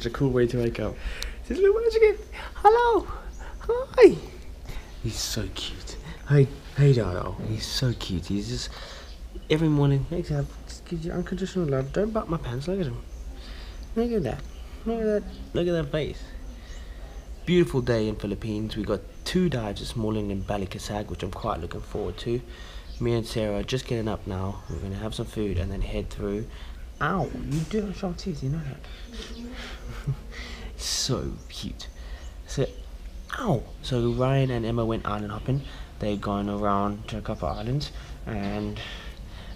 such a cool way to wake up. Says little munchkin, hello, hi. He's so cute. Hey, hey, Dodo. He's so cute. He's just every morning makes up, just gives you unconditional love. Don't butt my pants. Look at him. Look at that. Look at that. Look at that face. Beautiful day in Philippines. We got two dives this morning in Balicasag, which I'm quite looking forward to. Me and Sarah are just getting up now. We're gonna have some food and then head through. Ow! You do have sharp teeth. You know that. so cute. So, ow! So Ryan and Emma went island hopping. They're going around to a couple of islands, and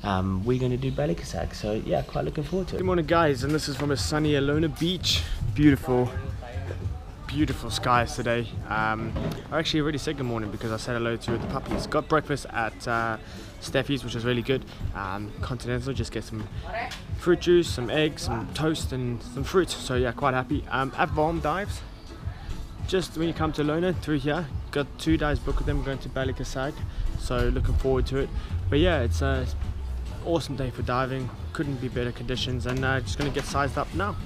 um, we're going to do Balicasag. So yeah, quite looking forward to it. Good morning, guys, and this is from a sunny Alona Beach. Beautiful, beautiful skies today. Um, I actually already said good morning because I said hello to the puppies. Got breakfast at uh, Steffi's, which was really good. Um, continental, just get some fruit juice, some eggs, some toast, and some fruit. So yeah, quite happy. Um, at Vom Dives, just when you come to Lona through here, got two dives booked with them. We're going to Balicasag, so looking forward to it. But yeah, it's a awesome day for diving. Couldn't be better conditions, and uh, just going to get sized up now.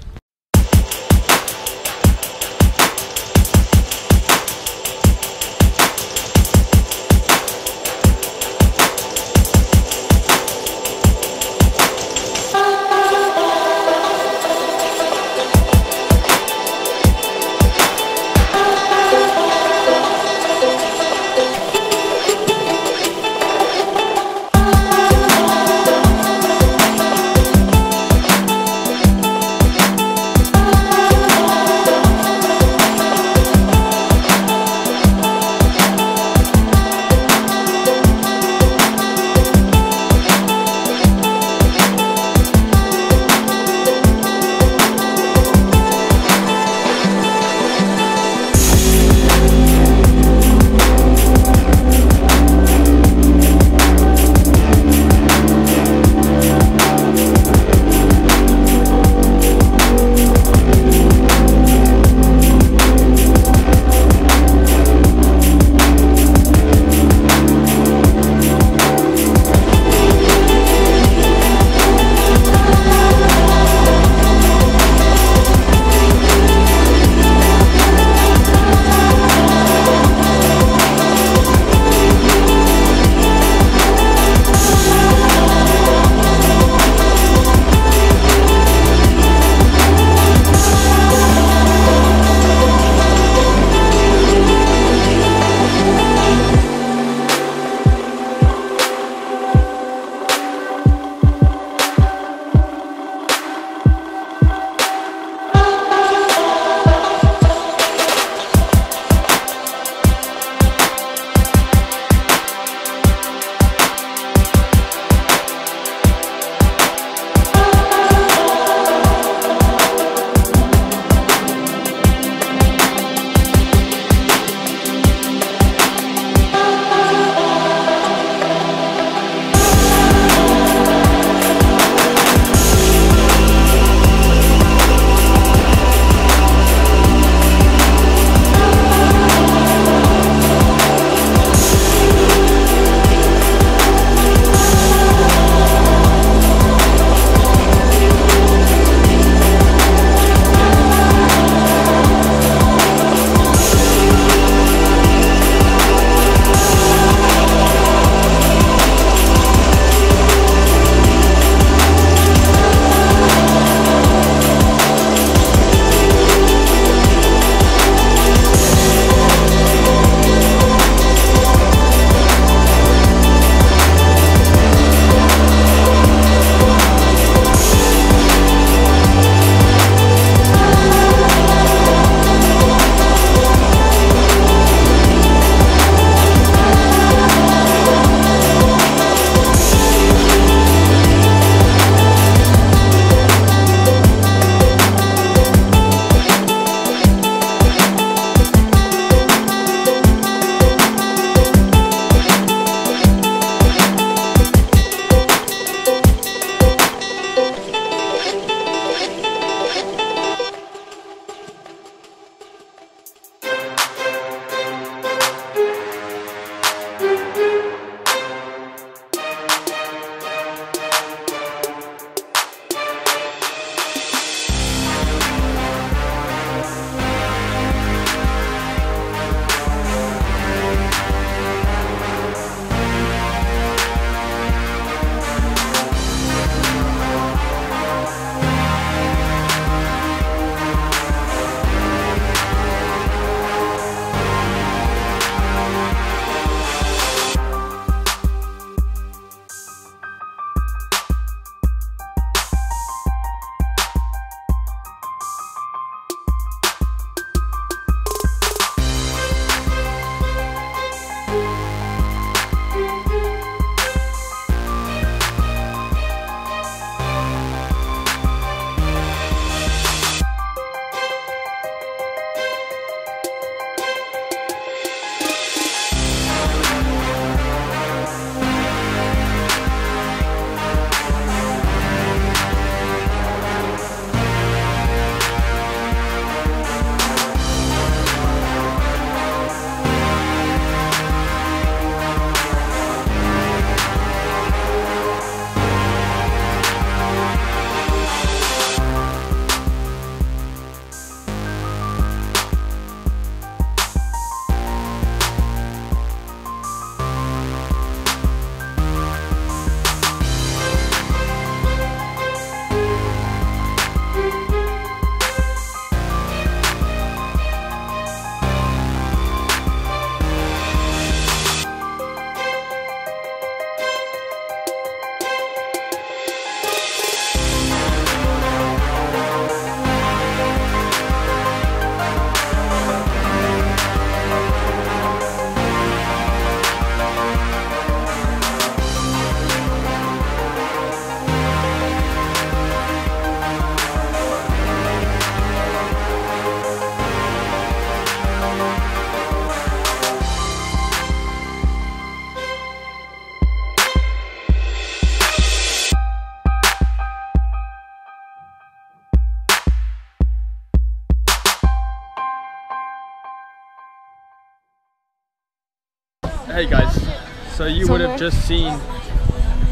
Hey guys, so you would have just seen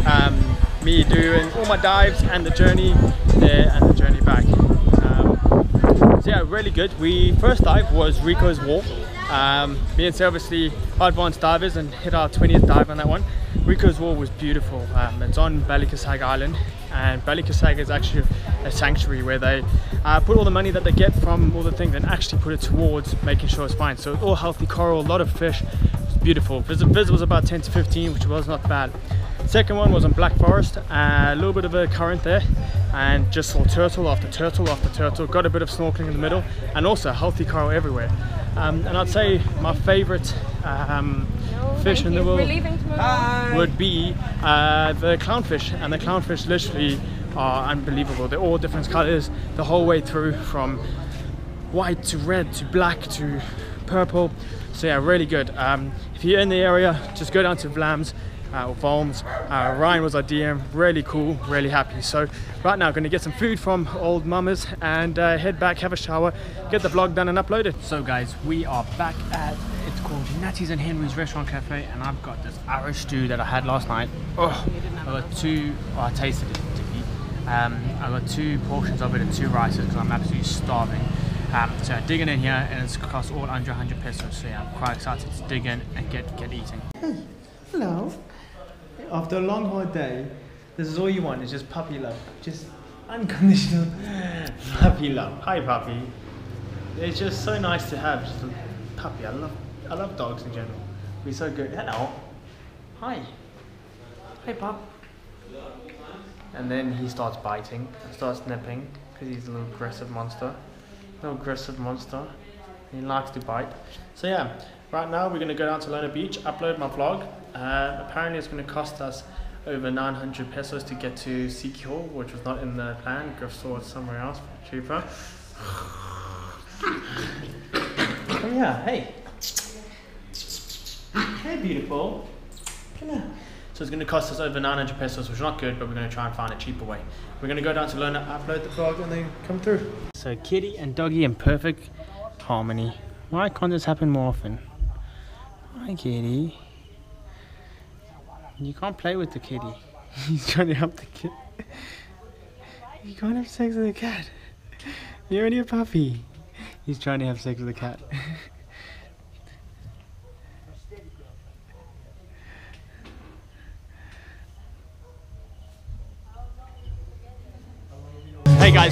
um, me doing all my dives and the journey there and the journey back. Um, so yeah, really good. We first dive was Rico's Wall. Um, me and Sarah obviously advanced divers and hit our 20th dive on that one. Rico's Wall was beautiful. Um, it's on Balicasag Island and Balicasag is actually a sanctuary where they uh, put all the money that they get from all the things and actually put it towards making sure it's fine. So all healthy coral, a lot of fish, beautiful. Vis, vis was about 10 to 15, which was not bad. Second one was on Black Forest, uh, a little bit of a current there and just saw turtle after turtle after turtle, got a bit of snorkeling in the middle and also healthy coral everywhere. Um, and I'd say my favorite um, no, fish in the world would be uh, the clownfish and the clownfish literally are unbelievable. They're all different colors the whole way through from white to red to black to purple. So yeah, really good. Um, if you're in the area, just go down to Vlaams uh, or Valms. Uh, Ryan was our DM, really cool, really happy. So right now, going to get some food from old mamas and uh, head back, have a shower, get the vlog done and upload it. So guys, we are back at, it's called Natty's and Henry's Restaurant Cafe and I've got this Irish stew that I had last night. Oh, I got two, I tasted it um, I got two portions of it and two rices because I'm absolutely starving. Um, so digging in here and it's cost all under 100 pesos. So yeah, I'm quite excited to dig in and get, get eating. Hey, hello. After a long hard day, this is all you want, is just puppy love. Just unconditional puppy love. Hi puppy. It's just so nice to have just a puppy. I love I love dogs in general. We're so good. Hello. Hi. Hi pup and then he starts biting starts nipping because he's a little aggressive monster. Little aggressive monster. He likes to bite. So yeah, right now we're going to go down to Lona Beach, upload my vlog. Uh, apparently it's going to cost us over 900 pesos to get to Siquijor, which was not in the plan. Griff saw it somewhere else cheaper. oh yeah, hey. Hey beautiful. Come here. So it's going to cost us over 900 pesos, which is not good, but we're going to try and find a cheaper way. We're going to go down to Lona, upload the vlog, and then come through. So kitty and doggy in perfect harmony. Why can't this happen more often? Hi kitty. You can't play with the kitty. He's trying to help the kid. You can't have sex with a cat. You're only a puppy. He's trying to have sex with a cat.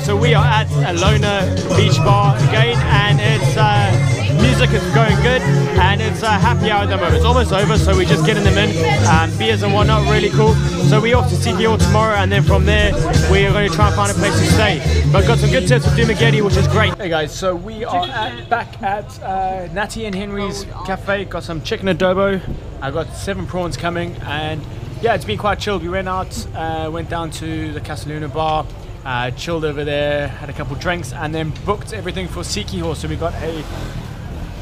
So we are at Lona Beach Bar again and it's uh, music is going good and it's a happy hour at the moment. It's almost over so we're just getting them in and beers and whatnot, really cool. So we off to Siquijor tomorrow and then from there we are going to try and find a place to stay. But got some good tips with Dumageddon which is great. Hey guys, so we are at, back at uh, Natty and Henry's cafe. Got some chicken adobo. I've got seven prawns coming and yeah, it's been quite chilled. We went out, uh, went down to the Casaluna bar, uh, chilled over there, had a couple drinks, and then booked everything for Siquijor. So we got a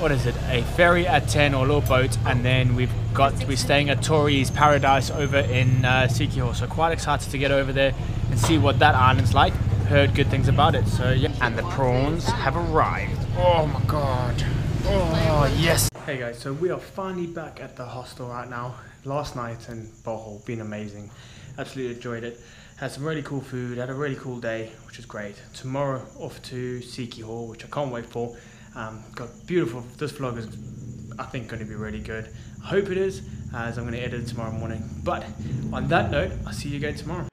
what is it? A ferry at 10 or a little boat, and then we've got we're staying at Tori's Paradise over in uh, Siquijor. So quite excited to get over there and see what that island's like. Heard good things about it. So yeah, and the prawns have arrived. Oh my god. Oh yes. Hey guys, so we are finally back at the hostel right now. Last night in Bohol, been amazing. Absolutely enjoyed it. Had some really cool food, had a really cool day, which is great. Tomorrow off to Siquijor, which I can't wait for. Um, got beautiful, this vlog is I think going to be really good. I hope it is, as I'm going to edit it tomorrow morning. But on that note, I'll see you again tomorrow.